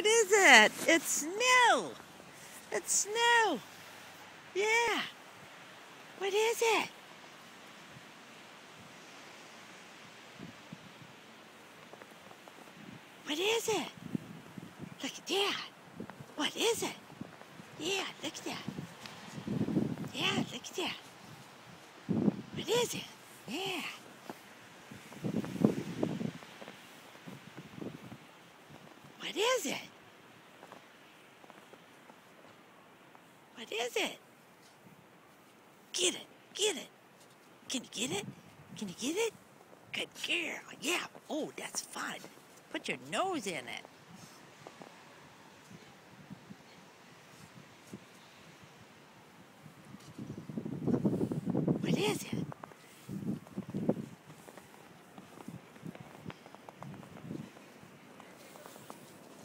What is it? It's snow. It's snow. Yeah. What is it? What is it? Look at that. What is it? Yeah, look at that. Yeah, look at that. What is it? Yeah. What is it? What is it? Get it. Get it. Can you get it? Can you get it? Good girl. Yeah. Oh, that's fun. Put your nose in it. What is it?